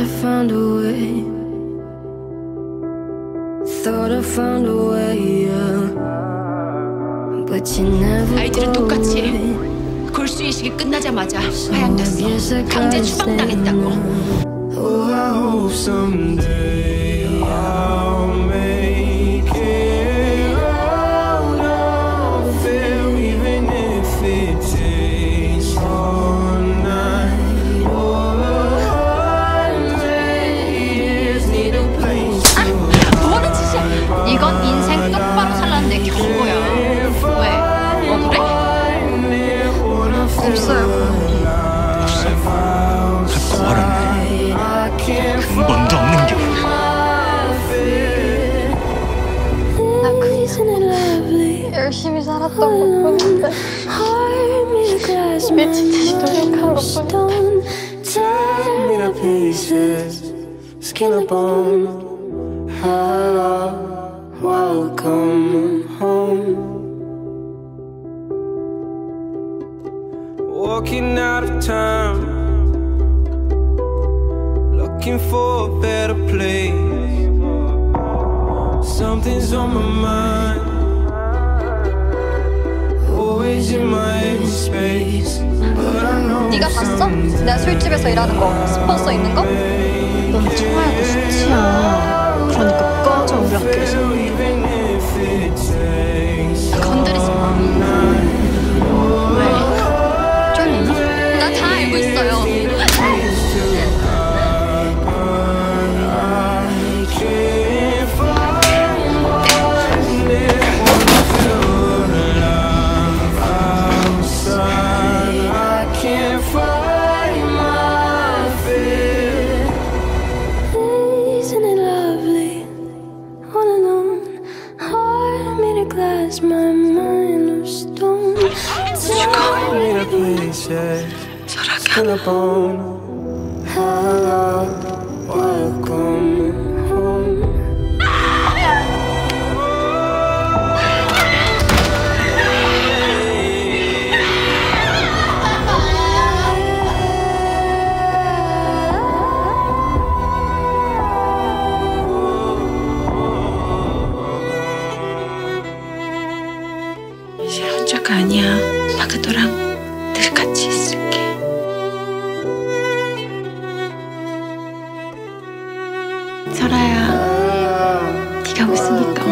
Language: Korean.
I found a way. Thought I found a way, yeah. But you never. 아이들은 똑같이 골수 이식이 끝나자마자 화양됐어. 강제 추방당했다고. Oh, I hope someday. 짓이야? 이건 인생 똑바로 살라는데 경고야. 왜? 억울해? 없어요. 고아라네 I can't 근본도 없는 게 나 그, 열심히 살았던 것 뿐인데 미친 듯이 노력한 것 뿐인데 tear me to pieces, skin and bone. Hello, Welcome home. Walking out of time, looking for a better place. Something's on my mind, always in my space. But I know 네가 봤어? 내가 술집에서 일하는 거 스폰서 있는 거? My mind of stone. Tell me the places, skin a bone. Hello, 혼자가 아니야. 나가 너랑 늘 같이 있을게. 설아야, 네가 웃으니까